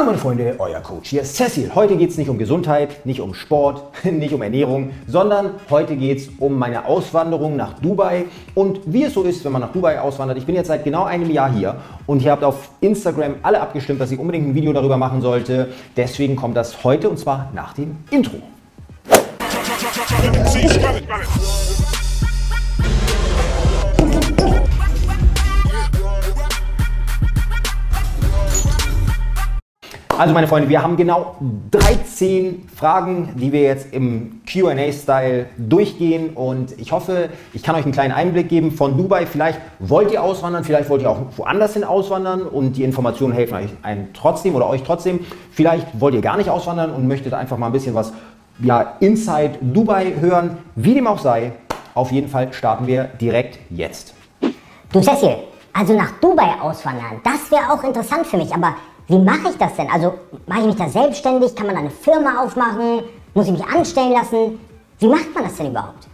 Hallo meine Freunde, euer Coach hier ist Cecil. Heute geht es nicht um Gesundheit, nicht um Sport, nicht um Ernährung, sondern heute geht es um meine Auswanderung nach Dubai und wie es so ist, wenn man nach Dubai auswandert. Ich bin jetzt seit genau einem Jahr hier und ihr habt auf Instagram alle abgestimmt, dass ich unbedingt ein Video darüber machen sollte. Deswegen kommt das heute und zwar nach dem Intro. Also meine Freunde, wir haben genau 13 Fragen, die wir jetzt im QA-Style durchgehen und ich hoffe, ich kann euch einen kleinen Einblick geben von Dubai. Vielleicht wollt ihr auswandern, vielleicht wollt ihr auch woanders hin auswandern und die Informationen helfen euch trotzdem oder euch trotzdem. Vielleicht wollt ihr gar nicht auswandern und möchtet einfach mal ein bisschen was ja, Inside Dubai hören. Wie dem auch sei, auf jeden Fall starten wir direkt jetzt. Du Cecil, also nach Dubai auswandern, das wäre auch interessant für mich, aber wie mache ich das denn? Also mache ich mich da selbstständig? Kann man da eine Firma aufmachen? Muss ich mich anstellen lassen? Wie macht man das denn überhaupt?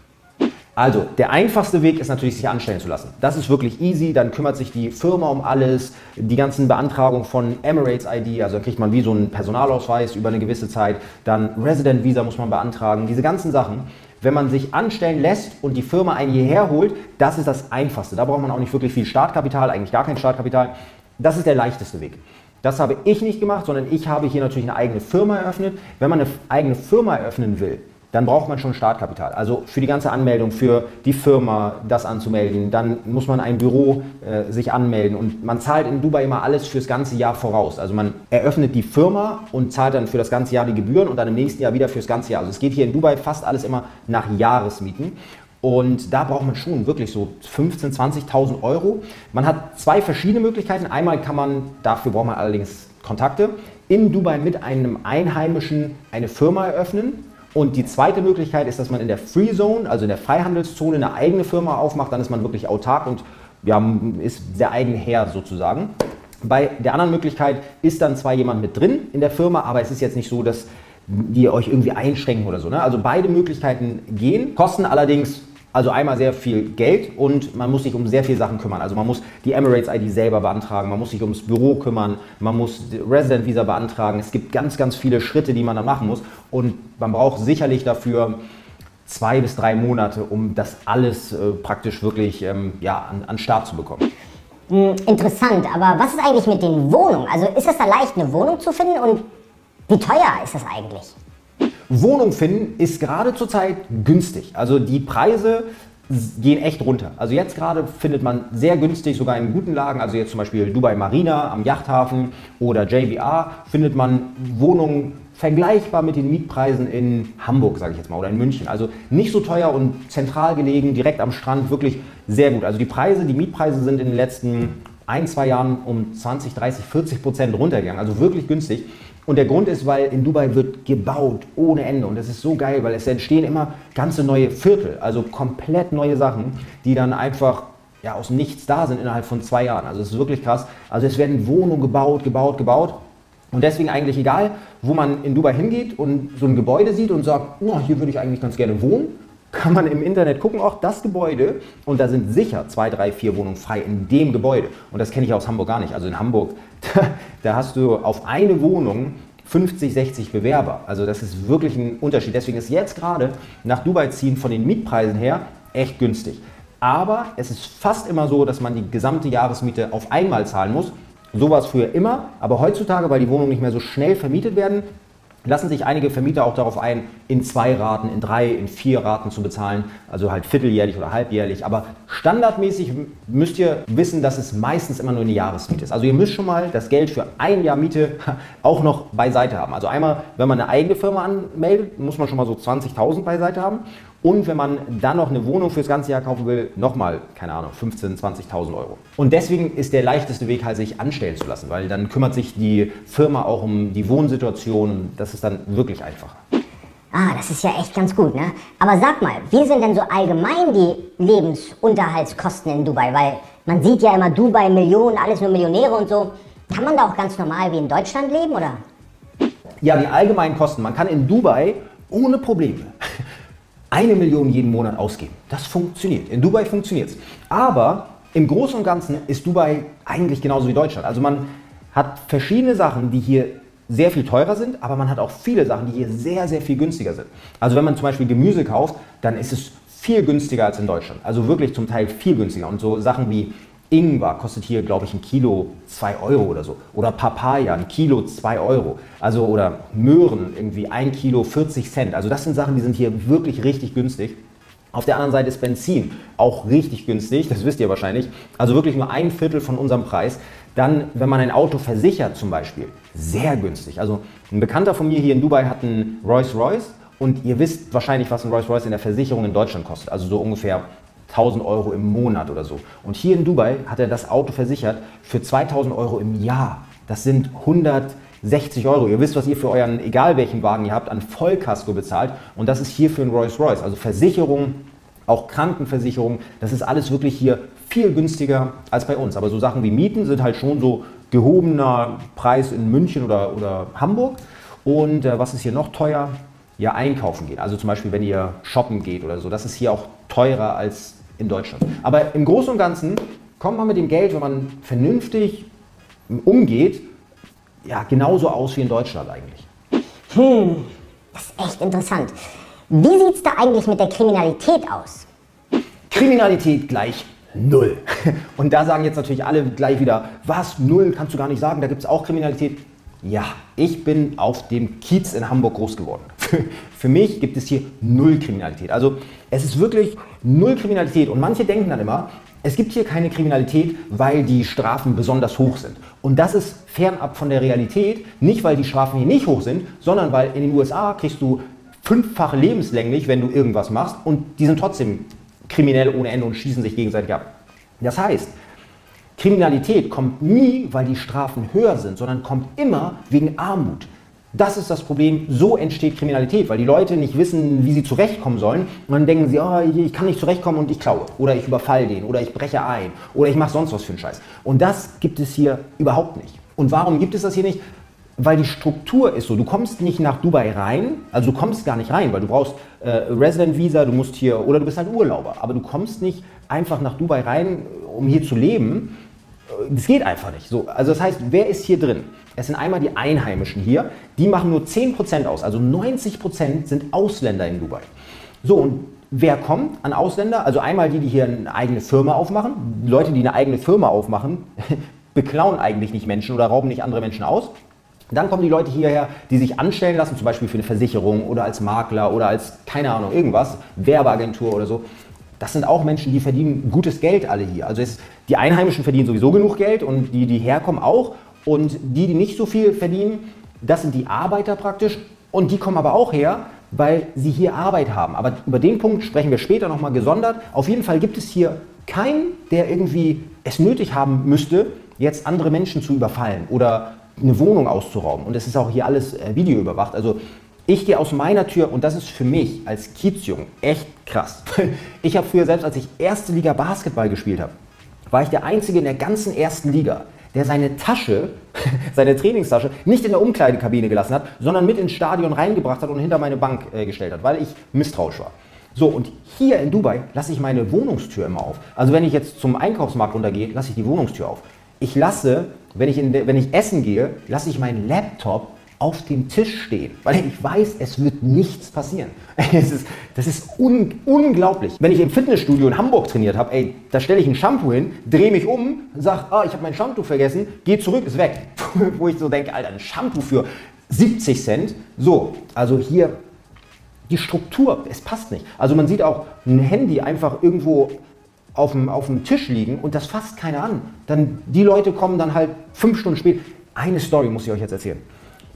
Also, der einfachste Weg ist natürlich, sich anstellen zu lassen. Das ist wirklich easy. Dann kümmert sich die Firma um alles. Die ganzen Beantragungen von Emirates ID, also da kriegt man wie so einen Personalausweis über eine gewisse Zeit. Dann Resident Visa muss man beantragen. Diese ganzen Sachen. Wenn man sich anstellen lässt und die Firma einen hierher holt, das ist das Einfachste. Da braucht man auch nicht wirklich viel Startkapital, eigentlich gar kein Startkapital. Das ist der leichteste Weg. Das habe ich nicht gemacht, sondern ich habe hier natürlich eine eigene Firma eröffnet. Wenn man eine eigene Firma eröffnen will, dann braucht man schon Startkapital. Also für die ganze Anmeldung, für die Firma das anzumelden, dann muss man ein Büro äh, sich anmelden und man zahlt in Dubai immer alles fürs ganze Jahr voraus. Also man eröffnet die Firma und zahlt dann für das ganze Jahr die Gebühren und dann im nächsten Jahr wieder fürs ganze Jahr. Also es geht hier in Dubai fast alles immer nach Jahresmieten. Und da braucht man schon wirklich so 15.000, 20.000 Euro. Man hat zwei verschiedene Möglichkeiten. Einmal kann man, dafür braucht man allerdings Kontakte, in Dubai mit einem Einheimischen eine Firma eröffnen. Und die zweite Möglichkeit ist, dass man in der Free Zone, also in der Freihandelszone, eine eigene Firma aufmacht. Dann ist man wirklich autark und ja, ist der eigene Herr sozusagen. Bei der anderen Möglichkeit ist dann zwar jemand mit drin in der Firma, aber es ist jetzt nicht so, dass die euch irgendwie einschränken oder so. Ne? Also beide Möglichkeiten gehen, kosten allerdings also einmal sehr viel Geld und man muss sich um sehr viele Sachen kümmern. Also man muss die Emirates ID selber beantragen, man muss sich ums Büro kümmern, man muss Resident Visa beantragen. Es gibt ganz, ganz viele Schritte, die man da machen muss und man braucht sicherlich dafür zwei bis drei Monate, um das alles äh, praktisch wirklich ähm, ja, an, an Start zu bekommen. Hm, interessant, aber was ist eigentlich mit den Wohnungen? Also ist es da leicht, eine Wohnung zu finden und wie teuer ist das eigentlich? Wohnung finden ist gerade zurzeit günstig. Also die Preise gehen echt runter. Also jetzt gerade findet man sehr günstig, sogar in guten Lagen, also jetzt zum Beispiel Dubai Marina am Yachthafen oder JBR, findet man Wohnungen vergleichbar mit den Mietpreisen in Hamburg, sage ich jetzt mal, oder in München. Also nicht so teuer und zentral gelegen, direkt am Strand, wirklich sehr gut. Also die Preise, die Mietpreise sind in den letzten ein, zwei Jahren um 20, 30, 40 Prozent runtergegangen. Also wirklich günstig. Und der Grund ist, weil in Dubai wird gebaut ohne Ende. Und das ist so geil, weil es entstehen immer ganze neue Viertel, also komplett neue Sachen, die dann einfach ja, aus nichts da sind innerhalb von zwei Jahren. Also es ist wirklich krass. Also es werden Wohnungen gebaut, gebaut, gebaut. Und deswegen eigentlich egal, wo man in Dubai hingeht und so ein Gebäude sieht und sagt, oh, hier würde ich eigentlich ganz gerne wohnen, kann man im Internet gucken, auch das Gebäude. Und da sind sicher zwei, drei, vier Wohnungen frei in dem Gebäude. Und das kenne ich aus Hamburg gar nicht. Also in Hamburg, da, da hast du auf eine Wohnung 50, 60 Bewerber. Also das ist wirklich ein Unterschied. Deswegen ist jetzt gerade nach Dubai ziehen von den Mietpreisen her echt günstig. Aber es ist fast immer so, dass man die gesamte Jahresmiete auf einmal zahlen muss. So war es früher immer, aber heutzutage, weil die Wohnungen nicht mehr so schnell vermietet werden, lassen sich einige Vermieter auch darauf ein, in zwei Raten, in drei, in vier Raten zu bezahlen, also halt vierteljährlich oder halbjährlich. Aber standardmäßig müsst ihr wissen, dass es meistens immer nur eine Jahresmiete ist. Also ihr müsst schon mal das Geld für ein Jahr Miete auch noch beiseite haben. Also einmal, wenn man eine eigene Firma anmeldet, muss man schon mal so 20.000 beiseite haben. Und wenn man dann noch eine Wohnung fürs ganze Jahr kaufen will, nochmal, keine Ahnung, 15.000, 20.000 Euro. Und deswegen ist der leichteste Weg halt, sich anstellen zu lassen, weil dann kümmert sich die Firma auch um die Wohnsituation. Das ist dann wirklich einfacher. Ah, das ist ja echt ganz gut, ne? Aber sag mal, wie sind denn so allgemein die Lebensunterhaltskosten in Dubai? Weil man sieht ja immer Dubai, Millionen, alles nur Millionäre und so. Kann man da auch ganz normal wie in Deutschland leben, oder? Ja, die allgemeinen Kosten. Man kann in Dubai ohne Probleme eine Million jeden Monat ausgeben. Das funktioniert. In Dubai funktioniert es. Aber im Großen und Ganzen ist Dubai eigentlich genauso wie Deutschland. Also man hat verschiedene Sachen, die hier sehr viel teurer sind, aber man hat auch viele Sachen, die hier sehr, sehr viel günstiger sind. Also wenn man zum Beispiel Gemüse kauft, dann ist es viel günstiger als in Deutschland. Also wirklich zum Teil viel günstiger. Und so Sachen wie Ingwer kostet hier, glaube ich, ein Kilo 2 Euro oder so. Oder Papaya, ein Kilo 2 Euro. Also, oder Möhren, irgendwie ein Kilo 40 Cent. Also das sind Sachen, die sind hier wirklich richtig günstig. Auf der anderen Seite ist Benzin auch richtig günstig, das wisst ihr wahrscheinlich. Also wirklich nur ein Viertel von unserem Preis. Dann, wenn man ein Auto versichert zum Beispiel, sehr günstig. Also ein Bekannter von mir hier in Dubai hat einen Rolls Royce und ihr wisst wahrscheinlich, was ein Rolls Royce in der Versicherung in Deutschland kostet. Also so ungefähr 1000 Euro im Monat oder so. Und hier in Dubai hat er das Auto versichert für 2000 Euro im Jahr. Das sind 160 Euro. Ihr wisst, was ihr für euren, egal welchen Wagen ihr habt, an Vollkasko bezahlt. Und das ist hier für ein Rolls Royce. Also Versicherung, auch Krankenversicherung, das ist alles wirklich hier viel günstiger als bei uns. Aber so Sachen wie Mieten sind halt schon so gehobener Preis in München oder, oder Hamburg. Und äh, was ist hier noch teuer? Ja, einkaufen gehen. Also zum Beispiel, wenn ihr shoppen geht oder so. Das ist hier auch teurer als in Deutschland. Aber im Großen und Ganzen kommt man mit dem Geld, wenn man vernünftig umgeht, ja, genauso aus wie in Deutschland eigentlich. Hm, das ist echt interessant. Wie sieht es da eigentlich mit der Kriminalität aus? Kriminalität gleich null. Und da sagen jetzt natürlich alle gleich wieder, was, null, kannst du gar nicht sagen, da gibt es auch Kriminalität. Ja, ich bin auf dem Kiez in Hamburg groß geworden. Für mich gibt es hier null Kriminalität. Also es ist wirklich null Kriminalität. Und manche denken dann immer, es gibt hier keine Kriminalität, weil die Strafen besonders hoch sind. Und das ist fernab von der Realität. Nicht, weil die Strafen hier nicht hoch sind, sondern weil in den USA kriegst du fünffach lebenslänglich, wenn du irgendwas machst. Und die sind trotzdem kriminell ohne Ende und schießen sich gegenseitig ab. Das heißt, Kriminalität kommt nie, weil die Strafen höher sind, sondern kommt immer wegen Armut. Das ist das Problem. So entsteht Kriminalität, weil die Leute nicht wissen, wie sie zurechtkommen sollen. Und dann denken sie, oh, ich kann nicht zurechtkommen und ich klaue. Oder ich überfall den. Oder ich breche ein. Oder ich mache sonst was für einen Scheiß. Und das gibt es hier überhaupt nicht. Und warum gibt es das hier nicht? Weil die Struktur ist so, du kommst nicht nach Dubai rein, also du kommst gar nicht rein, weil du brauchst äh, Resident Visa, du musst hier, oder du bist halt Urlauber, aber du kommst nicht einfach nach Dubai rein, um hier zu leben. Das geht einfach nicht. So, also das heißt, wer ist hier drin? Es sind einmal die Einheimischen hier, die machen nur 10% aus, also 90% sind Ausländer in Dubai. So, und wer kommt an Ausländer? Also einmal die, die hier eine eigene Firma aufmachen. Leute, die eine eigene Firma aufmachen, beklauen eigentlich nicht Menschen oder rauben nicht andere Menschen aus. Dann kommen die Leute hierher, die sich anstellen lassen, zum Beispiel für eine Versicherung oder als Makler oder als, keine Ahnung, irgendwas, Werbeagentur oder so. Das sind auch Menschen, die verdienen gutes Geld alle hier. Also es, die Einheimischen verdienen sowieso genug Geld und die, die herkommen auch. Und die, die nicht so viel verdienen, das sind die Arbeiter praktisch. Und die kommen aber auch her, weil sie hier Arbeit haben. Aber über den Punkt sprechen wir später nochmal gesondert. Auf jeden Fall gibt es hier keinen, der irgendwie es nötig haben müsste, jetzt andere Menschen zu überfallen oder eine Wohnung auszurauben. Und es ist auch hier alles äh, videoüberwacht. Also ich gehe aus meiner Tür und das ist für mich als Kiezjung echt krass. Ich habe früher selbst, als ich erste Liga Basketball gespielt habe, war ich der Einzige in der ganzen ersten Liga, der seine Tasche, seine Trainingstasche, nicht in der Umkleidekabine gelassen hat, sondern mit ins Stadion reingebracht hat und hinter meine Bank äh, gestellt hat, weil ich misstrauisch war. So, und hier in Dubai lasse ich meine Wohnungstür immer auf. Also wenn ich jetzt zum Einkaufsmarkt runtergehe, lasse ich die Wohnungstür auf. Ich lasse wenn ich, de, wenn ich essen gehe, lasse ich meinen Laptop auf dem Tisch stehen, weil ich weiß, es wird nichts passieren. Es ist, das ist un, unglaublich. Wenn ich im Fitnessstudio in Hamburg trainiert habe, da stelle ich ein Shampoo hin, drehe mich um, sage, ah, ich habe mein Shampoo vergessen, gehe zurück, ist weg. Wo ich so denke, Alter, ein Shampoo für 70 Cent. So, also hier die Struktur, es passt nicht. Also man sieht auch ein Handy einfach irgendwo auf dem, auf dem Tisch liegen und das fasst keiner an. Dann die Leute kommen dann halt fünf Stunden später. Eine Story muss ich euch jetzt erzählen.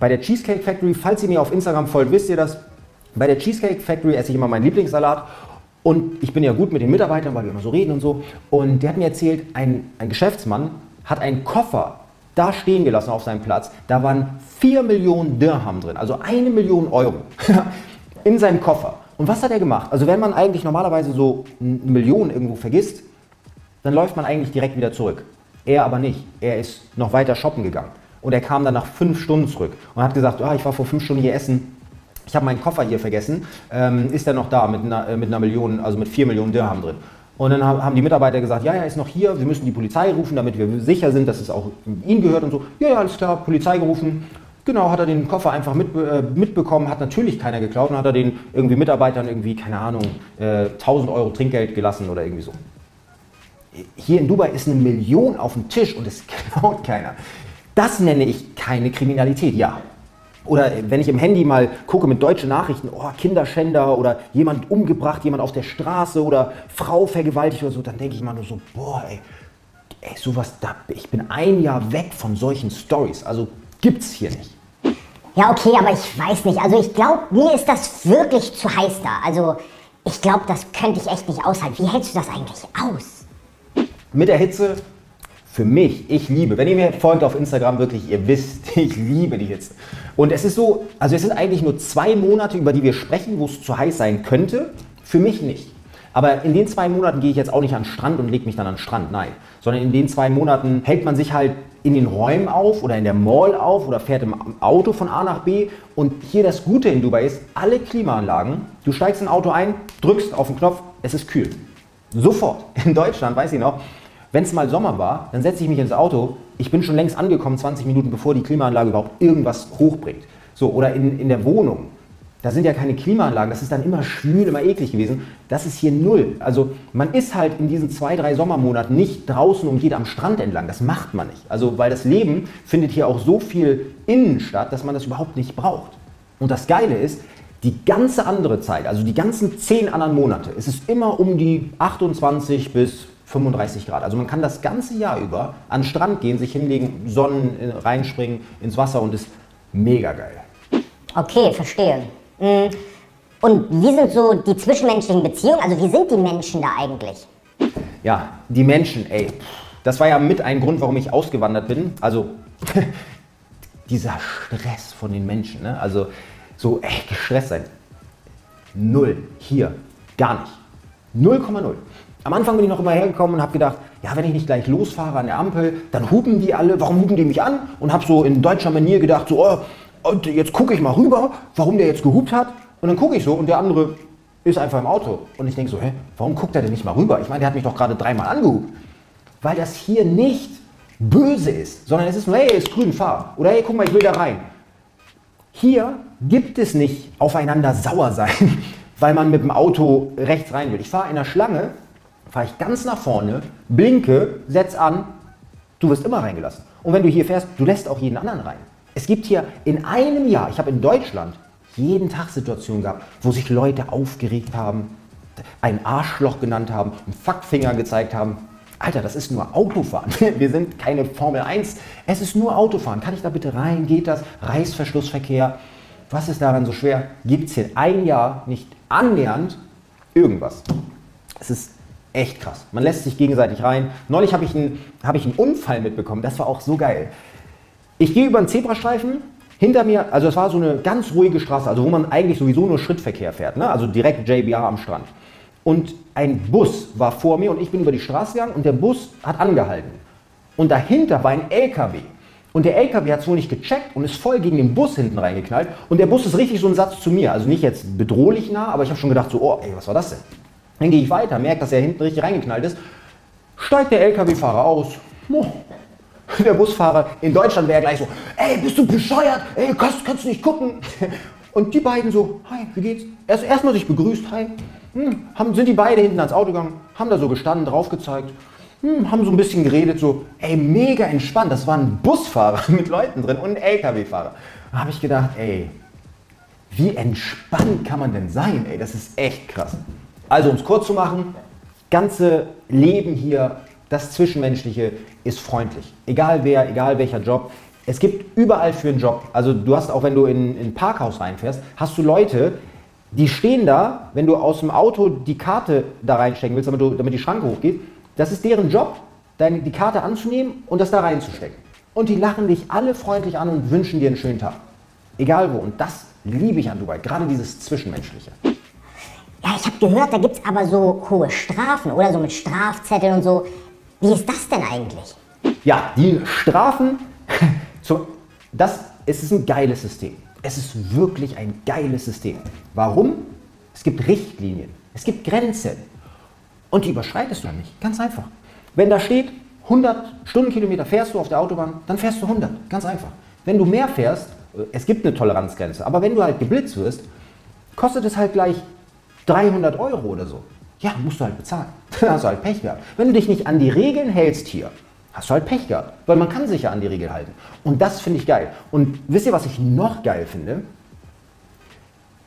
Bei der Cheesecake Factory, falls ihr mir auf Instagram folgt, wisst ihr das. Bei der Cheesecake Factory esse ich immer meinen Lieblingssalat und ich bin ja gut mit den Mitarbeitern, weil wir immer so reden und so. Und der hat mir erzählt, ein, ein Geschäftsmann hat einen Koffer da stehen gelassen auf seinem Platz. Da waren 4 Millionen Dirham drin, also eine Million Euro in seinem Koffer. Und was hat er gemacht? Also wenn man eigentlich normalerweise so eine Million irgendwo vergisst, dann läuft man eigentlich direkt wieder zurück. Er aber nicht. Er ist noch weiter shoppen gegangen. Und er kam dann nach fünf Stunden zurück und hat gesagt, oh, ich war vor fünf Stunden hier essen, ich habe meinen Koffer hier vergessen. Ähm, ist er noch da mit einer, äh, mit einer Million, also mit vier Millionen Dirham drin? Und dann haben die Mitarbeiter gesagt, ja, er ist noch hier, wir müssen die Polizei rufen, damit wir sicher sind, dass es auch ihm gehört und so. Ja, ja, alles klar, Polizei gerufen. Genau, hat er den Koffer einfach mit, äh, mitbekommen, hat natürlich keiner geklaut und hat er den irgendwie Mitarbeitern irgendwie, keine Ahnung, äh, 1000 Euro Trinkgeld gelassen oder irgendwie so. Hier in Dubai ist eine Million auf dem Tisch und es klaut keiner. Das nenne ich keine Kriminalität, ja. Oder wenn ich im Handy mal gucke mit deutschen Nachrichten, oh, Kinderschänder oder jemand umgebracht, jemand auf der Straße oder Frau vergewaltigt oder so, dann denke ich mal nur so, boah, ey, ey sowas, da, ich bin ein Jahr weg von solchen Stories. Also gibt's hier nicht. Ja, okay, aber ich weiß nicht. Also ich glaube, mir ist das wirklich zu heiß da. Also ich glaube, das könnte ich echt nicht aushalten. Wie hältst du das eigentlich aus? Mit der Hitze, für mich, ich liebe, wenn ihr mir folgt auf Instagram, wirklich, ihr wisst, ich liebe die Hitze. Und es ist so, also es sind eigentlich nur zwei Monate, über die wir sprechen, wo es zu heiß sein könnte. Für mich nicht. Aber in den zwei Monaten gehe ich jetzt auch nicht an den Strand und lege mich dann an den Strand. Nein. Sondern in den zwei Monaten hält man sich halt in den Räumen auf oder in der Mall auf oder fährt im Auto von A nach B. Und hier das Gute in Dubai ist, alle Klimaanlagen, du steigst in ein Auto ein, drückst auf den Knopf, es ist kühl. Sofort. In Deutschland, weiß ich noch, wenn es mal Sommer war, dann setze ich mich ins Auto, ich bin schon längst angekommen, 20 Minuten bevor die Klimaanlage überhaupt irgendwas hochbringt. So, oder in, in der Wohnung. Da sind ja keine Klimaanlagen, das ist dann immer schwül, immer eklig gewesen. Das ist hier null. Also man ist halt in diesen zwei, drei Sommermonaten nicht draußen und geht am Strand entlang. Das macht man nicht. Also weil das Leben findet hier auch so viel innen statt, dass man das überhaupt nicht braucht. Und das Geile ist, die ganze andere Zeit, also die ganzen zehn anderen Monate, ist es immer um die 28 bis 35 Grad. Also man kann das ganze Jahr über an den Strand gehen, sich hinlegen, Sonnen reinspringen ins Wasser und ist mega geil. Okay, verstehe. Mm. Und wie sind so die zwischenmenschlichen Beziehungen? Also wie sind die Menschen da eigentlich? Ja, die Menschen, ey. Das war ja mit ein Grund, warum ich ausgewandert bin. Also dieser Stress von den Menschen. Ne? Also so echt gestresst sein. Null. Hier. Gar nicht. 0,0. Am Anfang bin ich noch immer hergekommen und habe gedacht, ja, wenn ich nicht gleich losfahre an der Ampel, dann hupen die alle. Warum hupen die mich an? Und habe so in deutscher Manier gedacht, so, oh, jetzt gucke ich mal rüber, warum der jetzt gehupt hat. Und dann gucke ich so und der andere ist einfach im Auto. Und ich denke so, hä, warum guckt er denn nicht mal rüber? Ich meine, der hat mich doch gerade dreimal angehupt. Weil das hier nicht böse ist, sondern es ist nur, hey, ist grün, fahr. Oder hey, guck mal, ich will da rein. Hier gibt es nicht aufeinander sauer sein, weil man mit dem Auto rechts rein will. Ich fahre in der Schlange, fahre ich ganz nach vorne, blinke, setz an, du wirst immer reingelassen. Und wenn du hier fährst, du lässt auch jeden anderen rein. Es gibt hier in einem Jahr, ich habe in Deutschland jeden Tag Situationen gehabt, wo sich Leute aufgeregt haben, ein Arschloch genannt haben, einen Fackfinger gezeigt haben. Alter, das ist nur Autofahren. Wir sind keine Formel 1. Es ist nur Autofahren. Kann ich da bitte rein? Geht das? Reißverschlussverkehr? Was ist daran so schwer? Gibt es hier ein Jahr nicht annähernd irgendwas? Es ist echt krass. Man lässt sich gegenseitig rein. Neulich habe ich, einen, hab ich einen Unfall mitbekommen. Das war auch so geil. Ich gehe über einen Zebrastreifen, hinter mir, also es war so eine ganz ruhige Straße, also wo man eigentlich sowieso nur Schrittverkehr fährt, ne? also direkt JBR am Strand. Und ein Bus war vor mir und ich bin über die Straße gegangen und der Bus hat angehalten. Und dahinter war ein LKW. Und der LKW hat es wohl nicht gecheckt und ist voll gegen den Bus hinten reingeknallt. Und der Bus ist richtig so ein Satz zu mir. Also nicht jetzt bedrohlich nah, aber ich habe schon gedacht, so, oh, ey, was war das denn? Dann gehe ich weiter, merke, dass er hinten richtig reingeknallt ist. Steigt der LKW-Fahrer aus. Der Busfahrer in Deutschland wäre gleich so, ey, bist du bescheuert? Ey, kannst, kannst du nicht gucken? Und die beiden so, hi, wie geht's? Erst erstmal sich begrüßt, hi. Hm, haben, sind die beide hinten ans Auto gegangen, haben da so gestanden, drauf gezeigt, hm, haben so ein bisschen geredet, so, ey, mega entspannt. Das war ein Busfahrer mit Leuten drin und ein LKW-Fahrer. Da habe ich gedacht, ey, wie entspannt kann man denn sein, ey, das ist echt krass. Also, um es kurz zu machen, ganze Leben hier das Zwischenmenschliche ist freundlich. Egal wer, egal welcher Job. Es gibt überall für einen Job. Also du hast auch, wenn du in, in ein Parkhaus reinfährst, hast du Leute, die stehen da, wenn du aus dem Auto die Karte da reinstecken willst, damit, du, damit die Schranke hochgeht. Das ist deren Job, deine, die Karte anzunehmen und das da reinzustecken. Und die lachen dich alle freundlich an und wünschen dir einen schönen Tag. Egal wo. Und das liebe ich an Dubai, gerade dieses Zwischenmenschliche. Ja, ich habe gehört, da gibt es aber so hohe Strafen oder so mit Strafzetteln und so. Wie ist das denn eigentlich? Ja, die Strafen, das es ist ein geiles System. Es ist wirklich ein geiles System. Warum? Es gibt Richtlinien, es gibt Grenzen. Und die überschreitest du dann nicht. Ganz einfach. Wenn da steht, 100 Stundenkilometer fährst du auf der Autobahn, dann fährst du 100. Ganz einfach. Wenn du mehr fährst, Es gibt eine Toleranzgrenze. Aber wenn du halt geblitzt wirst, kostet es halt gleich 300 Euro oder so. Ja, musst du halt bezahlen. Dann hast du halt Pech gehabt. Wenn du dich nicht an die Regeln hältst hier, hast du halt Pech gehabt. Weil man kann sich ja an die Regeln halten. Und das finde ich geil. Und wisst ihr, was ich noch geil finde?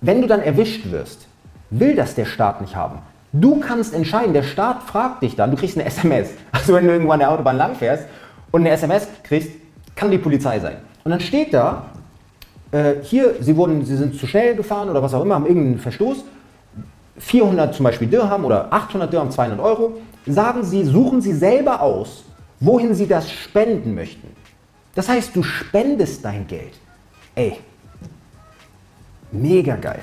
Wenn du dann erwischt wirst, will das der Staat nicht haben. Du kannst entscheiden, der Staat fragt dich dann, du kriegst eine SMS. Also wenn du irgendwo an der Autobahn lang fährst und eine SMS kriegst, kann die Polizei sein. Und dann steht da, äh, hier, Sie, wurden, Sie sind zu schnell gefahren oder was auch immer, haben irgendeinen Verstoß, 400 zum Beispiel Dirham oder 800 Dirham, 200 Euro, sagen Sie, suchen Sie selber aus, wohin Sie das spenden möchten. Das heißt, du spendest dein Geld. Ey, mega geil.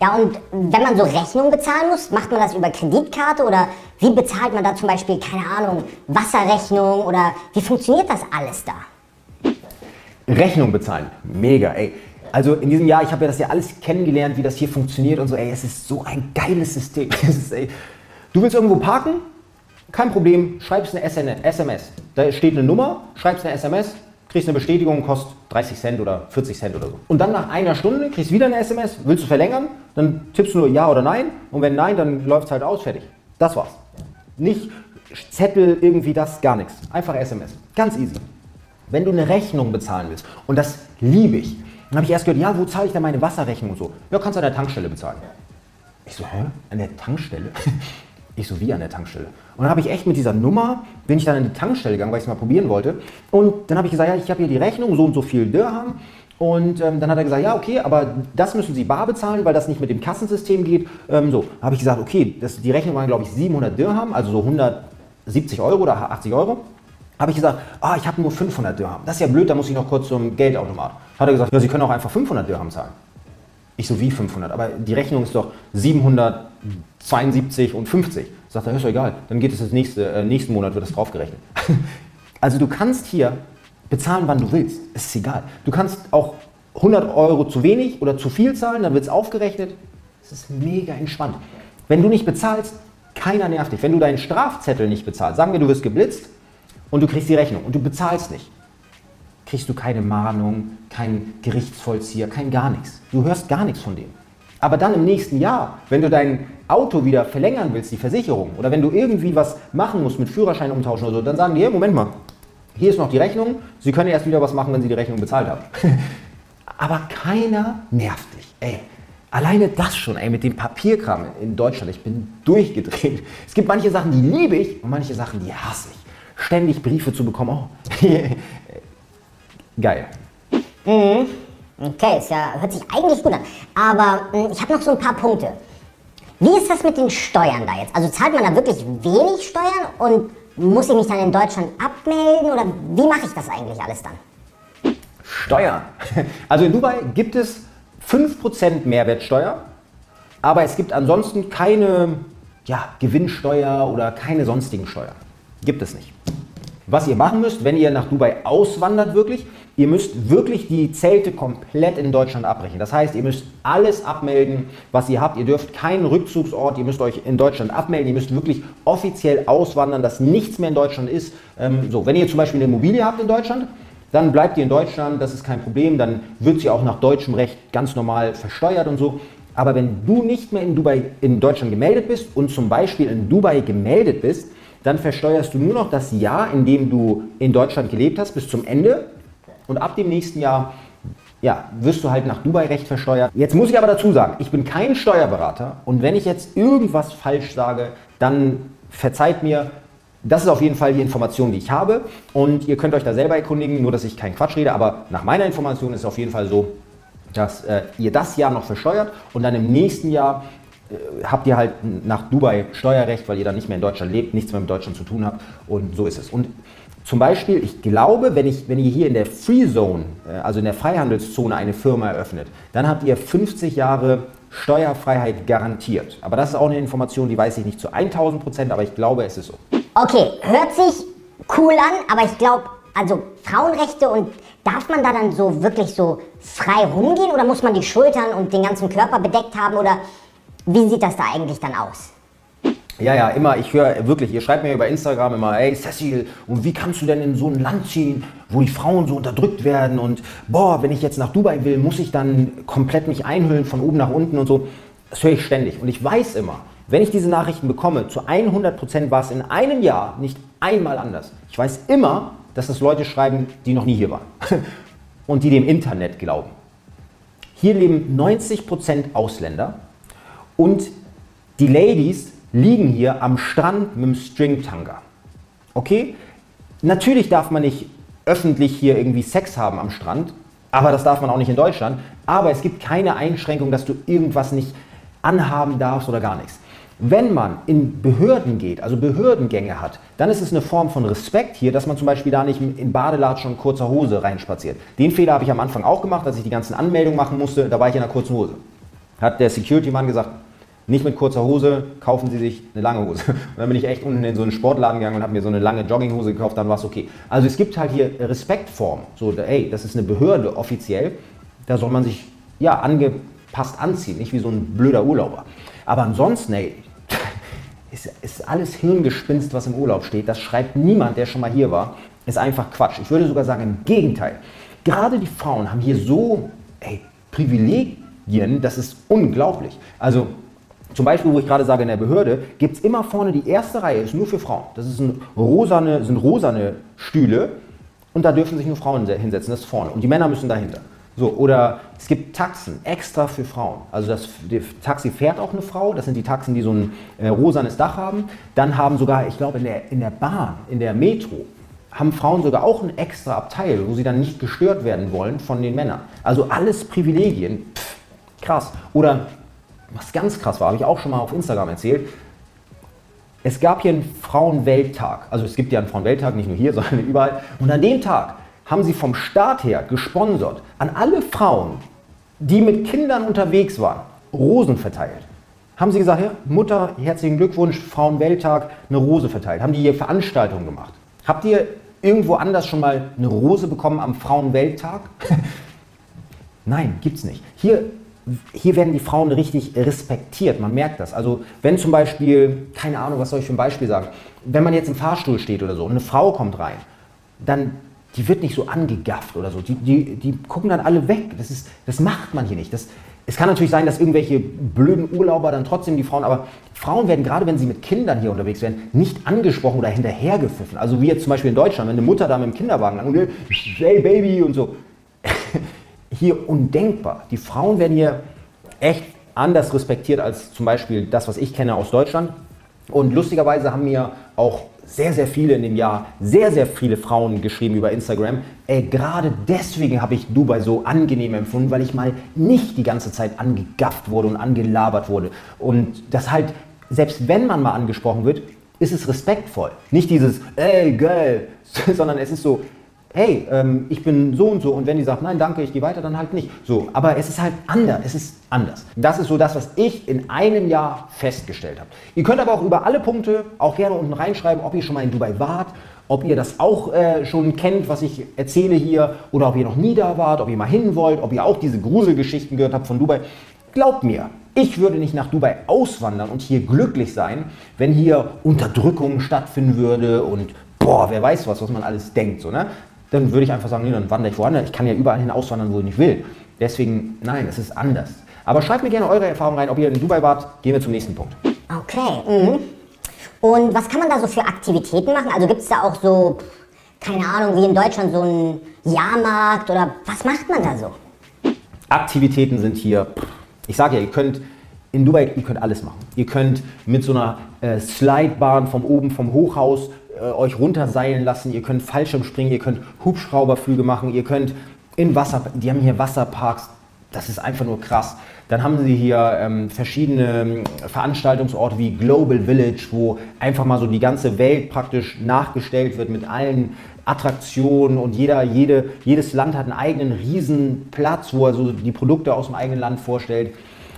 Ja, und wenn man so Rechnungen bezahlen muss, macht man das über Kreditkarte oder wie bezahlt man da zum Beispiel, keine Ahnung, Wasserrechnung oder wie funktioniert das alles da? Rechnung bezahlen, mega, ey. Also in diesem Jahr, ich habe ja das ja alles kennengelernt, wie das hier funktioniert und so, ey, es ist so ein geiles System. Ist, du willst irgendwo parken? Kein Problem, schreibst eine SMS. Da steht eine Nummer, schreibst eine SMS, kriegst eine Bestätigung, kostet 30 Cent oder 40 Cent oder so. Und dann nach einer Stunde kriegst du wieder eine SMS, willst du verlängern, dann tippst du nur Ja oder Nein und wenn Nein, dann läuft es halt aus, fertig. Das war's. Nicht Zettel, irgendwie das, gar nichts. Einfach SMS. Ganz easy. Wenn du eine Rechnung bezahlen willst, und das liebe ich, dann habe ich erst gehört, ja, wo zahle ich denn meine Wasserrechnung und so? Ja, kannst du an der Tankstelle bezahlen. Ich so, hä? An der Tankstelle? Ich so, wie an der Tankstelle? Und dann habe ich echt mit dieser Nummer, bin ich dann an die Tankstelle gegangen, weil ich es mal probieren wollte. Und dann habe ich gesagt, ja, ich habe hier die Rechnung, so und so viel Dirham. Und ähm, dann hat er gesagt, ja, okay, aber das müssen Sie bar bezahlen, weil das nicht mit dem Kassensystem geht. Ähm, so, habe ich gesagt, okay, das, die Rechnung waren, glaube ich, 700 Dirham, also so 170 Euro oder 80 Euro. Habe ich gesagt, ah, ich habe nur 500 Dirham. Das ist ja blöd, da muss ich noch kurz zum Geldautomat. Hat er gesagt, ja, Sie können auch einfach 500 Dirham zahlen. Ich so, wie 500? Aber die Rechnung ist doch 772 und 50. Sagt er, ist doch egal, dann geht es das nächste, äh, nächsten Monat wird das draufgerechnet. also du kannst hier bezahlen, wann du willst. Es ist egal. Du kannst auch 100 Euro zu wenig oder zu viel zahlen, dann wird es aufgerechnet. Es ist mega entspannt. Wenn du nicht bezahlst, keiner nervt dich. Wenn du deinen Strafzettel nicht bezahlst, sagen wir, du wirst geblitzt und du kriegst die Rechnung und du bezahlst nicht, kriegst du keine Mahnung, kein Gerichtsvollzieher, kein gar nichts. Du hörst gar nichts von dem. Aber dann im nächsten Jahr, wenn du dein Auto wieder verlängern willst, die Versicherung, oder wenn du irgendwie was machen musst mit Führerschein umtauschen oder so, dann sagen die, hey, Moment mal, hier ist noch die Rechnung, Sie können erst wieder was machen, wenn Sie die Rechnung bezahlt haben. Aber keiner nervt dich. Ey, alleine das schon, ey, mit dem Papierkram in Deutschland, ich bin durchgedreht. Es gibt manche Sachen, die liebe ich und manche Sachen, die hasse ich. Ständig Briefe zu bekommen, oh, geil. Mhm. Okay, ist ja, hört sich eigentlich gut an. Aber mh, hm, ich habe noch so ein paar Punkte. Wie ist das mit den Steuern da jetzt? Also zahlt man da wirklich wenig Steuern und muss ich mich dann in Deutschland abmelden oder wie mache ich das eigentlich alles dann? Steuern. Also in Dubai gibt es 5% Mehrwertsteuer, aber es gibt ansonsten keine ja, Gewinnsteuer oder keine sonstigen Steuern. Gibt es nicht. Was ihr machen müsst, wenn ihr nach Dubai auswandert wirklich, ihr müsst wirklich die Zelte komplett in Deutschland abbrechen. Das heißt, ihr müsst alles abmelden, was ihr habt. Ihr dürft keinen Rückzugsort, ihr müsst euch in Deutschland abmelden. Ihr müsst wirklich offiziell auswandern, dass nichts mehr in Deutschland ist. Ähm, so, wenn ihr zum Beispiel eine Immobilie habt in Deutschland, dann bleibt ihr in Deutschland, das ist kein Problem. Dann wird sie auch nach deutschem Recht ganz normal versteuert und so. Aber wenn du nicht mehr in Dubai, in Deutschland gemeldet bist und zum Beispiel in Dubai gemeldet bist, dann versteuerst du nur noch das Jahr, in dem du in Deutschland gelebt hast, bis zum Ende. Und ab dem nächsten Jahr ja, wirst du halt nach Dubai-Recht versteuert. Jetzt muss ich aber dazu sagen, ich bin kein Steuerberater und wenn ich jetzt irgendwas falsch sage, dann verzeiht mir. Das ist auf jeden Fall die Information, die ich habe und ihr könnt euch da selber erkundigen, nur dass ich keinen Quatsch rede, aber nach meiner Information ist es auf jeden Fall so, dass äh, ihr das Jahr noch versteuert und dann im nächsten Jahr äh, habt ihr halt nach Dubai Steuerrecht, weil ihr dann nicht mehr in Deutschland lebt, nichts mehr mit Deutschland zu tun habt und so ist es. Und zum Beispiel, ich glaube, wenn, ich, wenn ihr hier in der Free Zone, äh, also in der Freihandelszone eine Firma eröffnet, dann habt ihr 50 Jahre Steuerfreiheit garantiert. Aber das ist auch eine Information, die weiß ich nicht zu 1000 Prozent, aber ich glaube, es ist so. Okay, hört sich cool an, aber ich glaube, also Frauenrechte und darf man da dann so wirklich so frei rumgehen oder muss man die Schultern und den ganzen Körper bedeckt haben oder wie sieht das da eigentlich dann aus? Ja, ja, immer, ich höre wirklich, ihr schreibt mir über Instagram immer, ey Cecil, und wie kannst du denn in so ein Land ziehen, wo die Frauen so unterdrückt werden und boah, wenn ich jetzt nach Dubai will, muss ich dann komplett mich einhüllen von oben nach unten und so. Das höre ich ständig. Und ich weiß immer, wenn ich diese Nachrichten bekomme, zu 100 Prozent war es in einem Jahr nicht einmal anders. Ich weiß immer, dass das Leute schreiben, die noch nie hier waren und die dem Internet glauben. Hier leben 90 Prozent Ausländer und die Ladies liegen hier am Strand mit dem Stringtanga. Okay? Natürlich darf man nicht öffentlich hier irgendwie Sex haben am Strand, aber das darf man auch nicht in Deutschland. Aber es gibt keine Einschränkung, dass du irgendwas nicht anhaben darfst oder gar nichts. Wenn man in Behörden geht, also Behördengänge hat, dann ist es eine Form von Respekt hier, dass man zum Beispiel da nicht in Badelatschen und kurzer Hose reinspaziert. Den Fehler habe ich am Anfang auch gemacht, als ich die ganzen Anmeldungen machen musste, da war ich in einer kurzen Hose. Hat der Security-Mann gesagt, nicht mit kurzer Hose, kaufen Sie sich eine lange Hose. Und dann bin ich echt unten in so einen Sportladen gegangen und habe mir so eine lange Jogginghose gekauft, dann war es okay. Also es gibt halt hier Respektform. So, ey, das ist eine Behörde offiziell, da soll man sich ja angepasst anziehen, nicht wie so ein blöder Urlauber. Aber ansonsten, ey, ist, ist alles Hirngespinst, was im Urlaub steht. Das schreibt niemand, der schon mal hier war. Ist einfach Quatsch. Ich würde sogar sagen, im Gegenteil. Gerade die Frauen haben hier so ey, Privilegien, das ist unglaublich. Also zum Beispiel, wo ich gerade sage, in der Behörde, gibt es immer vorne die erste Reihe, ist nur für Frauen. Das ist ein rosane, sind rosane Stühle und da dürfen sich nur Frauen hinsetzen, das ist vorne. Und die Männer müssen dahinter. So, oder es gibt Taxen extra für Frauen. Also das Taxi fährt auch eine Frau, das sind die Taxen, die so ein äh, rosanes Dach haben. Dann haben sogar, ich glaube, in der, in der Bahn, in der Metro, haben Frauen sogar auch ein extra Abteil, wo sie dann nicht gestört werden wollen von den Männern. Also alles Privilegien. Pff, krass. Oder was ganz krass war, habe ich auch schon mal auf Instagram erzählt. Es gab hier einen Frauenwelttag. Also es gibt ja einen Frauenwelttag, nicht nur hier, sondern überall. Und an dem Tag haben sie vom Staat her gesponsert an alle Frauen, die mit Kindern unterwegs waren, Rosen verteilt. Haben sie gesagt, ja, Mutter, herzlichen Glückwunsch, Frauenwelttag, eine Rose verteilt. Haben die hier Veranstaltungen gemacht. Habt ihr irgendwo anders schon mal eine Rose bekommen am Frauenwelttag? Nein, gibt's nicht. Hier hier werden die Frauen richtig respektiert, man merkt das. Also wenn zum Beispiel, keine Ahnung, was soll ich für ein Beispiel sagen, wenn man jetzt im Fahrstuhl steht oder so und eine Frau kommt rein, dann die wird nicht so angegafft oder so. Die, die, die gucken dann alle weg. Das, ist, das macht man hier nicht. Das, es kann natürlich sein, dass irgendwelche blöden Urlauber dann trotzdem die Frauen, aber Frauen werden, gerade wenn sie mit Kindern hier unterwegs werden, nicht angesprochen oder hinterhergepfiffen. Also wie jetzt zum Beispiel in Deutschland, wenn eine Mutter da mit dem Kinderwagen lang und hey Baby und so hier undenkbar. Die Frauen werden hier echt anders respektiert als zum Beispiel das, was ich kenne aus Deutschland. Und lustigerweise haben mir auch sehr, sehr viele in dem Jahr, sehr, sehr viele Frauen geschrieben über Instagram. Ey, gerade deswegen habe ich Dubai so angenehm empfunden, weil ich mal nicht die ganze Zeit angegafft wurde und angelabert wurde. Und das halt, selbst wenn man mal angesprochen wird, ist es respektvoll. Nicht dieses, ey, geil, sondern es ist so, hey, ähm, ich bin so und so und wenn die sagt, nein, danke, ich gehe weiter, dann halt nicht. So, aber es ist halt anders, es ist anders. Das ist so das, was ich in einem Jahr festgestellt habe. Ihr könnt aber auch über alle Punkte auch gerne unten reinschreiben, ob ihr schon mal in Dubai wart, ob ihr das auch äh, schon kennt, was ich erzähle hier, oder ob ihr noch nie da wart, ob ihr mal hin wollt, ob ihr auch diese Gruselgeschichten gehört habt von Dubai. Glaubt mir, ich würde nicht nach Dubai auswandern und hier glücklich sein, wenn hier Unterdrückung stattfinden würde und boah, wer weiß was, was man alles denkt. So, ne? Dann würde ich einfach sagen, nee, dann wandere ich woanders. Ich kann ja überall hin auswandern, wo ich nicht will. Deswegen, nein, es ist anders. Aber schreibt mir gerne eure Erfahrungen rein, ob ihr in Dubai wart. Gehen wir zum nächsten Punkt. Okay. Mhm. Und was kann man da so für Aktivitäten machen? Also gibt es da auch so, keine Ahnung, wie in Deutschland so einen Jahrmarkt oder was macht man da so? Aktivitäten sind hier, ich sage ja, ihr könnt in Dubai, ihr könnt alles machen. Ihr könnt mit so einer äh, Slidebahn vom oben vom Hochhaus äh, euch runterseilen lassen, ihr könnt Fallschirm springen, ihr könnt Hubschrauberflüge machen, ihr könnt in Wasser, die haben hier Wasserparks, das ist einfach nur krass. Dann haben sie hier ähm, verschiedene ähm, Veranstaltungsorte wie Global Village, wo einfach mal so die ganze Welt praktisch nachgestellt wird mit allen Attraktionen und jeder, jede, jedes Land hat einen eigenen Riesenplatz, wo er so die Produkte aus dem eigenen Land vorstellt.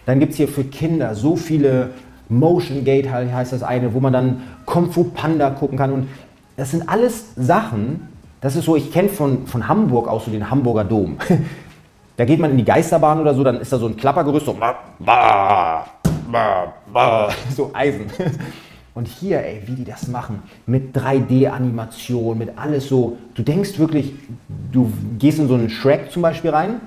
Dann gibt es hier für Kinder so viele Motion Gate heißt das eine, wo man dann Kung Fu Panda gucken kann. Und das sind alles Sachen, das ist so, ich kenne von, von Hamburg auch so den Hamburger Dom. Da geht man in die Geisterbahn oder so, dann ist da so ein Klappergerüst, so, so Eisen. Und hier, ey, wie die das machen, mit 3D-Animation, mit alles so. Du denkst wirklich, du gehst in so einen Shrek zum Beispiel rein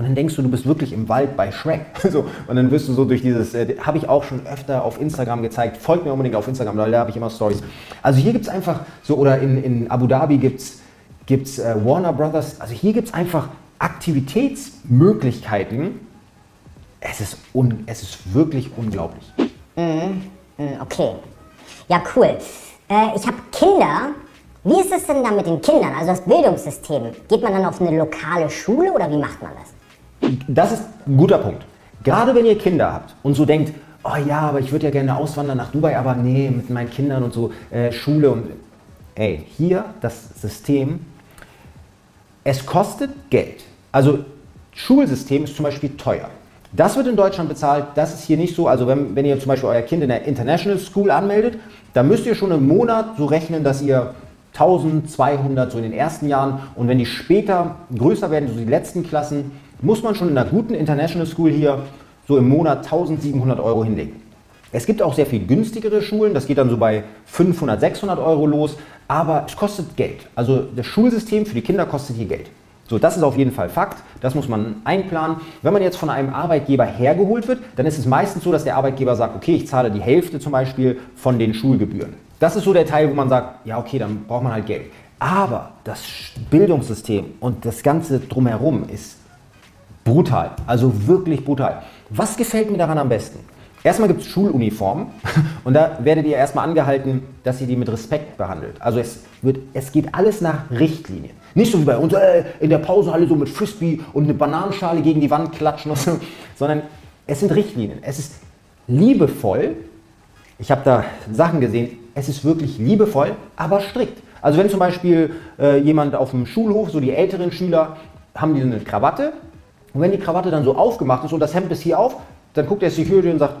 und dann denkst du, du bist wirklich im Wald bei Shrek. So, und dann wirst du so durch dieses, äh, habe ich auch schon öfter auf Instagram gezeigt. Folgt mir unbedingt auf Instagram, da habe ich immer Stories. Also hier gibt es einfach so, oder in, in Abu Dhabi gibt es gibt's, äh, Warner Brothers. Also hier gibt es einfach Aktivitätsmöglichkeiten. Es ist, un, es ist wirklich unglaublich. Mhm. Okay. Ja, cool. Äh, ich habe Kinder. Wie ist es denn da mit den Kindern, also das Bildungssystem? Geht man dann auf eine lokale Schule oder wie macht man das? Das ist ein guter Punkt. Gerade wenn ihr Kinder habt und so denkt, oh ja, aber ich würde ja gerne auswandern nach Dubai, aber nee, mit meinen Kindern und so, äh, Schule und. Ey, hier das System, es kostet Geld. Also Schulsystem ist zum Beispiel teuer. Das wird in Deutschland bezahlt, das ist hier nicht so. Also wenn, wenn ihr zum Beispiel euer Kind in der International School anmeldet, dann müsst ihr schon im Monat so rechnen, dass ihr 1200 so in den ersten Jahren und wenn die später größer werden, so die letzten Klassen, muss man schon in einer guten International School hier so im Monat 1700 Euro hinlegen. Es gibt auch sehr viel günstigere Schulen, das geht dann so bei 500, 600 Euro los, aber es kostet Geld. Also das Schulsystem für die Kinder kostet hier Geld. So, das ist auf jeden Fall Fakt, das muss man einplanen. Wenn man jetzt von einem Arbeitgeber hergeholt wird, dann ist es meistens so, dass der Arbeitgeber sagt, okay, ich zahle die Hälfte zum Beispiel von den Schulgebühren. Das ist so der Teil, wo man sagt, ja okay, dann braucht man halt Geld. Aber das Bildungssystem und das Ganze drumherum ist Brutal, also wirklich brutal. Was gefällt mir daran am besten? Erstmal gibt es Schuluniformen und da werdet ihr erstmal angehalten, dass ihr die mit Respekt behandelt. Also es, wird, es geht alles nach Richtlinien. Nicht so wie bei uns, äh, in der Pause alle so mit Frisbee und eine Bananenschale gegen die Wand klatschen, so, sondern es sind Richtlinien. Es ist liebevoll. Ich habe da Sachen gesehen, es ist wirklich liebevoll, aber strikt. Also wenn zum Beispiel äh, jemand auf dem Schulhof, so die älteren Schüler, haben die eine Krawatte und wenn die Krawatte dann so aufgemacht ist und das Hemd ist hier auf, dann guckt der Security und sagt,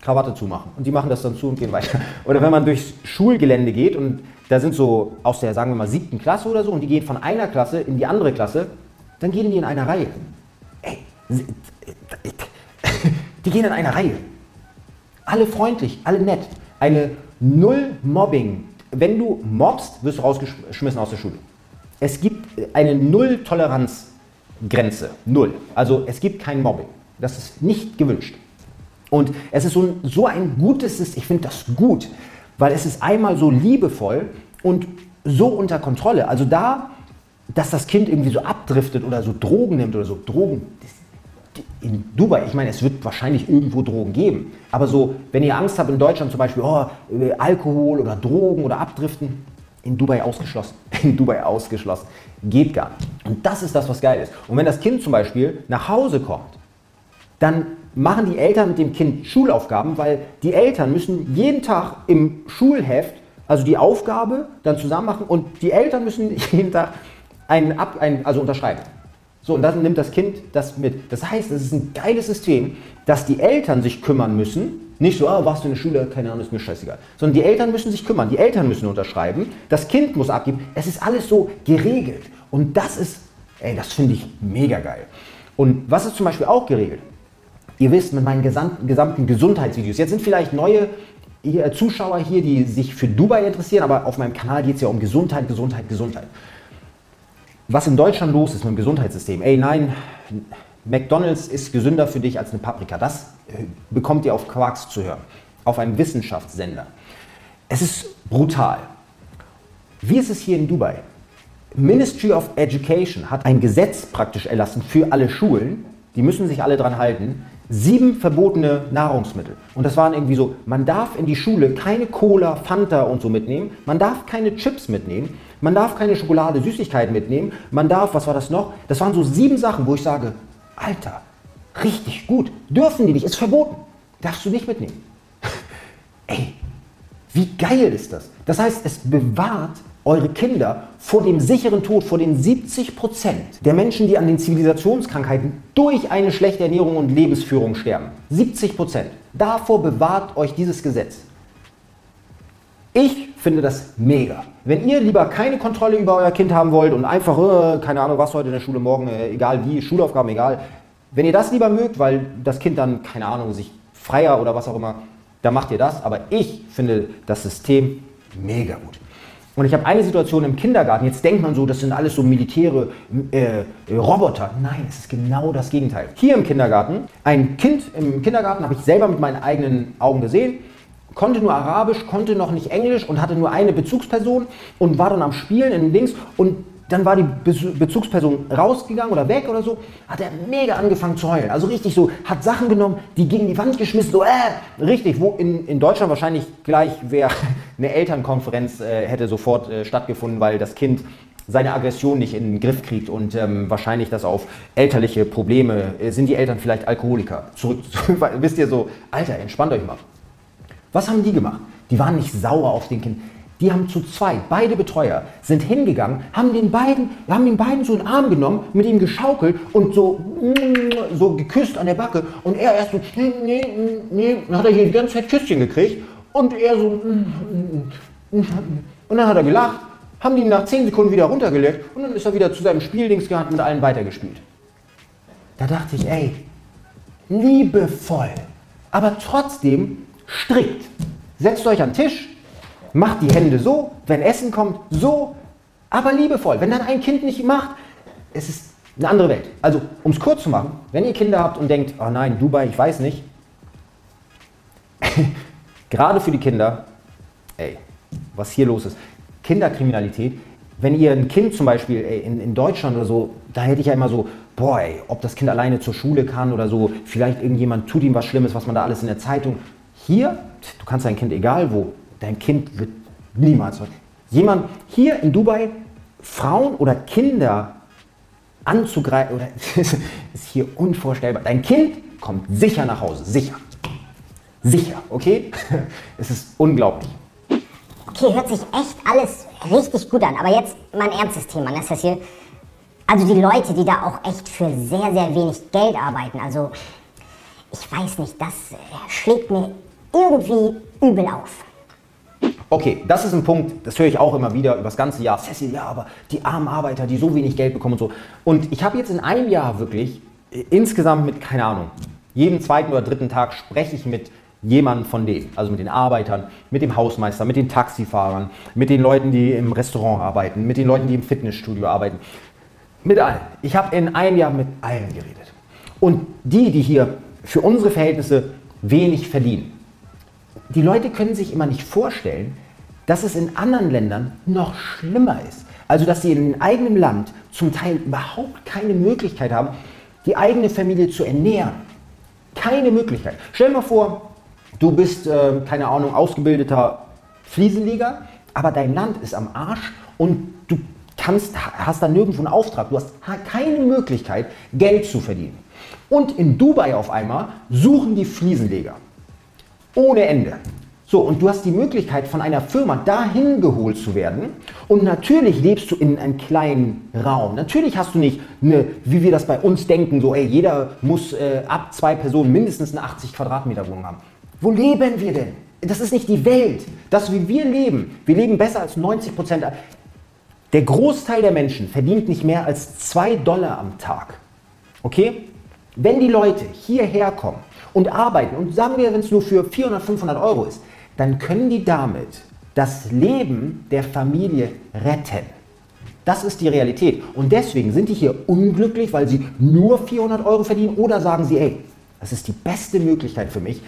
Krawatte zumachen. Und die machen das dann zu und gehen weiter. Oder wenn man durchs Schulgelände geht und da sind so aus der, sagen wir mal, siebten Klasse oder so und die gehen von einer Klasse in die andere Klasse, dann gehen die in einer Reihe. Ey, die gehen in einer Reihe. Alle freundlich, alle nett. Eine Null-Mobbing. Wenn du mobst, wirst du rausgeschmissen aus der Schule. Es gibt eine Null-Toleranz Grenze. Null. Also es gibt kein Mobbing. Das ist nicht gewünscht. Und es ist so ein, so ein gutes, ich finde das gut, weil es ist einmal so liebevoll und so unter Kontrolle. Also da, dass das Kind irgendwie so abdriftet oder so Drogen nimmt oder so Drogen. In Dubai, ich meine, es wird wahrscheinlich irgendwo Drogen geben. Aber so, wenn ihr Angst habt in Deutschland zum Beispiel, oh, Alkohol oder Drogen oder Abdriften, in Dubai ausgeschlossen. In Dubai ausgeschlossen. Geht gar nicht. Und das ist das, was geil ist. Und wenn das Kind zum Beispiel nach Hause kommt, dann machen die Eltern mit dem Kind Schulaufgaben, weil die Eltern müssen jeden Tag im Schulheft, also die Aufgabe, dann zusammen machen und die Eltern müssen jeden Tag einen, Ab, einen also unterschreiben. So, und dann nimmt das Kind das mit. Das heißt, es ist ein geiles System, dass die Eltern sich kümmern müssen. Nicht so, ah, warst du in der Schule, keine Ahnung, ist mir scheißegal. Sondern die Eltern müssen sich kümmern, die Eltern müssen unterschreiben, das Kind muss abgeben. Es ist alles so geregelt. Und das ist, ey, das finde ich mega geil. Und was ist zum Beispiel auch geregelt? Ihr wisst, mit meinen gesamten, gesamten Gesundheitsvideos, jetzt sind vielleicht neue Zuschauer hier, die sich für Dubai interessieren, aber auf meinem Kanal geht es ja um Gesundheit, Gesundheit, Gesundheit was in Deutschland los ist mit dem Gesundheitssystem. Ey, nein, McDonald's ist gesünder für dich als eine Paprika. Das äh, bekommt ihr auf Quarks zu hören, auf einem Wissenschaftssender. Es ist brutal. Wie ist es hier in Dubai? Ministry of Education hat ein Gesetz praktisch erlassen für alle Schulen. Die müssen sich alle dran halten. Sieben verbotene Nahrungsmittel. Und das waren irgendwie so, man darf in die Schule keine Cola, Fanta und so mitnehmen. Man darf keine Chips mitnehmen. Man darf keine Schokolade, Süßigkeiten mitnehmen. Man darf, was war das noch? Das waren so sieben Sachen, wo ich sage, Alter, richtig gut. Dürfen die nicht, ist verboten. Darfst du nicht mitnehmen. Ey, wie geil ist das? Das heißt, es bewahrt eure Kinder vor dem sicheren Tod, vor den 70 Prozent der Menschen, die an den Zivilisationskrankheiten durch eine schlechte Ernährung und Lebensführung sterben. 70 Prozent. Davor bewahrt euch dieses Gesetz. Ich finde das mega. Wenn ihr lieber keine Kontrolle über euer Kind haben wollt und einfach, äh, keine Ahnung, was heute in der Schule, morgen, äh, egal wie, Schulaufgaben, egal. Wenn ihr das lieber mögt, weil das Kind dann, keine Ahnung, sich freier oder was auch immer, dann macht ihr das. Aber ich finde das System mega gut. Und ich habe eine Situation im Kindergarten, jetzt denkt man so, das sind alles so militäre äh, Roboter. Nein, es ist genau das Gegenteil. Hier im Kindergarten, ein Kind im Kindergarten habe ich selber mit meinen eigenen Augen gesehen, konnte nur Arabisch, konnte noch nicht Englisch und hatte nur eine Bezugsperson und war dann am Spielen in links und dann war die Bezugsperson rausgegangen oder weg oder so, hat er mega angefangen zu heulen. Also richtig so, hat Sachen genommen, die gegen die Wand geschmissen, so, äh, richtig, wo in, in Deutschland wahrscheinlich gleich wäre eine Elternkonferenz äh, hätte sofort äh, stattgefunden, weil das Kind seine Aggression nicht in den Griff kriegt und ähm, wahrscheinlich das auf elterliche Probleme, äh, sind die Eltern vielleicht Alkoholiker? Zurück, wisst ihr so, Alter, entspannt euch mal. Was haben die gemacht? Die waren nicht sauer auf den Kind. Die haben zu zweit, beide Betreuer, sind hingegangen, haben den beiden, haben den beiden so einen Arm genommen, mit ihm geschaukelt und so, so geküsst an der Backe. Und er erst so, nee, nee, nee, dann hat er hier die ganze Zeit Küsschen gekriegt. Und er so, und dann hat er gelacht, haben die nach 10 Sekunden wieder runtergelegt und dann ist er wieder zu seinem Spieldings gehabt und mit allen weitergespielt. Da dachte ich, ey, liebevoll, aber trotzdem strikt. Setzt euch an den Tisch, macht die Hände so, wenn Essen kommt, so, aber liebevoll. Wenn dann ein Kind nicht macht, es ist eine andere Welt. Also, um es kurz zu machen, wenn ihr Kinder habt und denkt, oh nein, Dubai, ich weiß nicht, gerade für die Kinder, ey, was hier los ist, Kinderkriminalität, wenn ihr ein Kind zum Beispiel ey, in, in Deutschland oder so, da hätte ich ja immer so, boah, ey, ob das Kind alleine zur Schule kann oder so, vielleicht irgendjemand tut ihm was Schlimmes, was man da alles in der Zeitung. Hier, du kannst dein Kind egal wo Dein Kind wird niemals. Jemand hier in Dubai, Frauen oder Kinder anzugreifen, oder ist hier unvorstellbar. Dein Kind kommt sicher nach Hause, sicher. Sicher, okay? Es ist unglaublich. Okay, hört sich echt alles richtig gut an. Aber jetzt mein ernstes Thema, das ist hier. Also die Leute, die da auch echt für sehr, sehr wenig Geld arbeiten. Also ich weiß nicht, das schlägt mir irgendwie übel auf. Okay, das ist ein Punkt, das höre ich auch immer wieder über das ganze Jahr. Cecil, ja, aber die armen Arbeiter, die so wenig Geld bekommen und so. Und ich habe jetzt in einem Jahr wirklich äh, insgesamt mit, keine Ahnung, jeden zweiten oder dritten Tag spreche ich mit jemandem von denen, also mit den Arbeitern, mit dem Hausmeister, mit den Taxifahrern, mit den Leuten, die im Restaurant arbeiten, mit den Leuten, die im Fitnessstudio arbeiten, mit allen. Ich habe in einem Jahr mit allen geredet. Und die, die hier für unsere Verhältnisse wenig verdienen, die Leute können sich immer nicht vorstellen, dass es in anderen Ländern noch schlimmer ist. Also dass sie in ihrem eigenen Land zum Teil überhaupt keine Möglichkeit haben, die eigene Familie zu ernähren. Keine Möglichkeit. Stell dir mal vor, du bist, äh, keine Ahnung, ausgebildeter Fliesenleger, aber dein Land ist am Arsch und du kannst, hast da nirgendwo einen Auftrag. Du hast keine Möglichkeit, Geld zu verdienen. Und in Dubai auf einmal suchen die Fliesenleger. Ohne Ende. So, und du hast die Möglichkeit, von einer Firma dahin geholt zu werden. Und natürlich lebst du in einem kleinen Raum. Natürlich hast du nicht, eine, wie wir das bei uns denken, so, ey, jeder muss äh, ab zwei Personen mindestens eine 80 Quadratmeter Wohnung haben. Wo leben wir denn? Das ist nicht die Welt. Das, wie wir leben, wir leben besser als 90 Prozent. Der Großteil der Menschen verdient nicht mehr als zwei Dollar am Tag. Okay? Wenn die Leute hierher kommen und arbeiten, und sagen wir, wenn es nur für 400, 500 Euro ist, dann können die damit das Leben der Familie retten. Das ist die Realität. Und deswegen sind die hier unglücklich, weil sie nur 400 Euro verdienen oder sagen sie, ey, das ist die beste Möglichkeit für mich.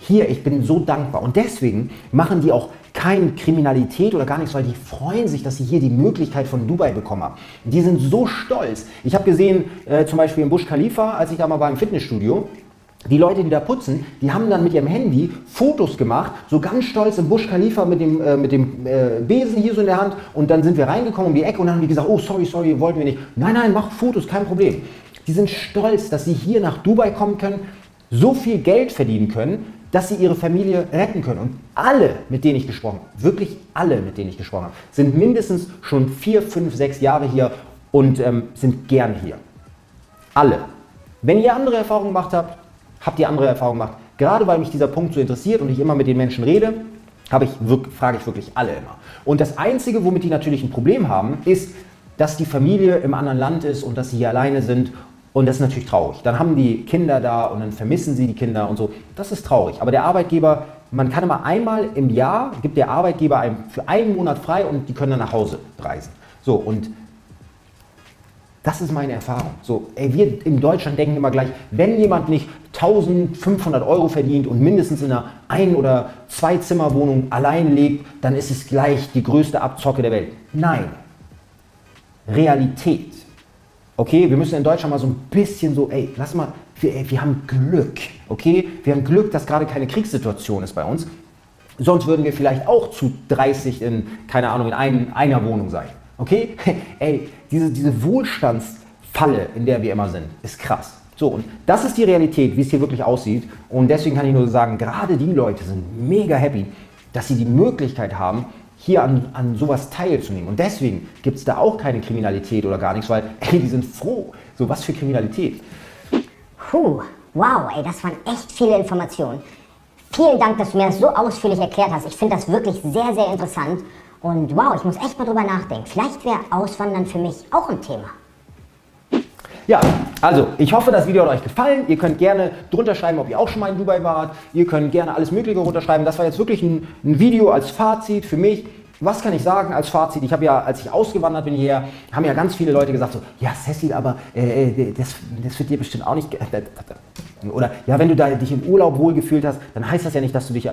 Hier, ich bin so dankbar. Und deswegen machen die auch keine Kriminalität oder gar nichts, weil die freuen sich, dass sie hier die Möglichkeit von Dubai bekommen haben. Die sind so stolz. Ich habe gesehen, äh, zum Beispiel im Busch Khalifa, als ich da mal war im Fitnessstudio, die Leute, die da putzen, die haben dann mit ihrem Handy Fotos gemacht, so ganz stolz im Busch Khalifa mit dem, äh, mit dem äh, Besen hier so in der Hand. Und dann sind wir reingekommen um die Ecke und dann haben die gesagt, oh sorry, sorry, wollten wir nicht. Nein, nein, mach Fotos, kein Problem. Die sind stolz, dass sie hier nach Dubai kommen können, so viel Geld verdienen können, dass sie ihre Familie retten können. Und alle, mit denen ich gesprochen habe, wirklich alle, mit denen ich gesprochen habe, sind mindestens schon vier, fünf, sechs Jahre hier und ähm, sind gern hier. Alle. Wenn ihr andere Erfahrungen gemacht habt, Habt ihr andere Erfahrungen gemacht? Gerade weil mich dieser Punkt so interessiert und ich immer mit den Menschen rede, ich, frage ich wirklich alle immer. Und das Einzige, womit die natürlich ein Problem haben, ist, dass die Familie im anderen Land ist und dass sie hier alleine sind. Und das ist natürlich traurig. Dann haben die Kinder da und dann vermissen sie die Kinder und so. Das ist traurig. Aber der Arbeitgeber man kann immer einmal im Jahr, gibt der Arbeitgeber einem für einen Monat frei und die können dann nach Hause reisen. So, und das ist meine Erfahrung. So, ey, wir in Deutschland denken immer gleich, wenn jemand nicht 1500 Euro verdient und mindestens in einer Ein- oder Zwei-Zimmer-Wohnung allein lebt, dann ist es gleich die größte Abzocke der Welt. Nein. Realität. Okay, wir müssen in Deutschland mal so ein bisschen so, ey, lass mal, wir, ey, wir haben Glück. Okay, wir haben Glück, dass gerade keine Kriegssituation ist bei uns. Sonst würden wir vielleicht auch zu 30 in, keine Ahnung, in ein, einer Wohnung sein. Okay? Ey, diese, diese Wohlstandsfalle, in der wir immer sind, ist krass. So, und das ist die Realität, wie es hier wirklich aussieht. Und deswegen kann ich nur sagen, gerade die Leute sind mega happy, dass sie die Möglichkeit haben, hier an, an sowas teilzunehmen. Und deswegen gibt es da auch keine Kriminalität oder gar nichts, weil ey, die sind froh. So, was für Kriminalität. Puh, wow, ey, das waren echt viele Informationen. Vielen Dank, dass du mir das so ausführlich erklärt hast. Ich finde das wirklich sehr, sehr interessant. Und wow, ich muss echt mal drüber nachdenken. Vielleicht wäre Auswandern für mich auch ein Thema. Ja, also ich hoffe, das Video hat euch gefallen. Ihr könnt gerne drunter schreiben, ob ihr auch schon mal in Dubai wart. Ihr könnt gerne alles Mögliche runterschreiben. Das war jetzt wirklich ein, ein Video als Fazit für mich. Was kann ich sagen als Fazit? Ich habe ja, als ich ausgewandert bin hierher, haben ja ganz viele Leute gesagt so, ja Cecil, aber äh, äh das, das wird dir bestimmt auch nicht... Oder ja, wenn du da dich im Urlaub wohlgefühlt hast, dann heißt das ja nicht, dass du dich...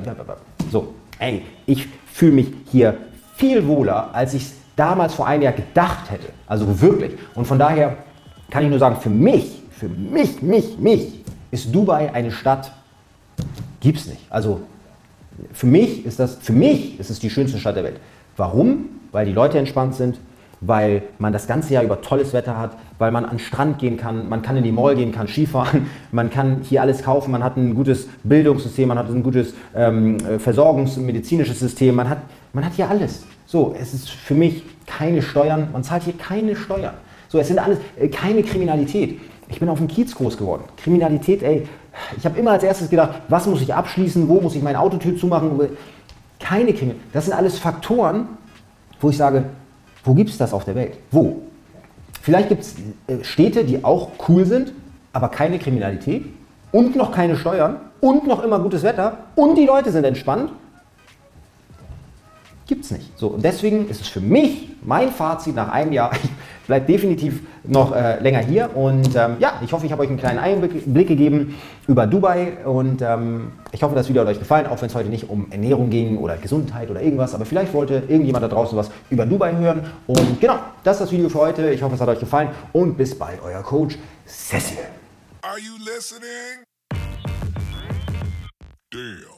So, ey, ich fühle mich hier viel wohler, als ich es damals vor einem Jahr gedacht hätte. Also wirklich. Und von daher kann ich nur sagen, für mich, für mich, mich, mich, ist Dubai eine Stadt, gibt es nicht. Also für mich ist das, für mich ist es die schönste Stadt der Welt. Warum? Weil die Leute entspannt sind, weil man das ganze Jahr über tolles Wetter hat, weil man an den Strand gehen kann, man kann in die Mall gehen, kann Skifahren, man kann hier alles kaufen, man hat ein gutes Bildungssystem, man hat ein gutes ähm, Versorgungs- medizinisches System, man hat, man hat hier alles. So, es ist für mich keine Steuern, man zahlt hier keine Steuern. So, es sind alles äh, keine Kriminalität. Ich bin auf dem Kiez groß geworden. Kriminalität, ey, ich habe immer als erstes gedacht, was muss ich abschließen, wo muss ich meine Autotür zumachen? Keine Kriminalität. Das sind alles Faktoren, wo ich sage, wo gibt es das auf der Welt? Wo? Vielleicht gibt es äh, Städte, die auch cool sind, aber keine Kriminalität und noch keine Steuern und noch immer gutes Wetter und die Leute sind entspannt Gibt es nicht. So, und deswegen ist es für mich mein Fazit nach einem Jahr. bleibe definitiv noch äh, länger hier. Und ähm, ja, ich hoffe, ich habe euch einen kleinen Einblick gegeben über Dubai. Und ähm, ich hoffe, das Video hat euch gefallen, auch wenn es heute nicht um Ernährung ging oder Gesundheit oder irgendwas. Aber vielleicht wollte irgendjemand da draußen was über Dubai hören. Und genau, das ist das Video für heute. Ich hoffe, es hat euch gefallen. Und bis bald, euer Coach Cecil. Are you listening? Damn.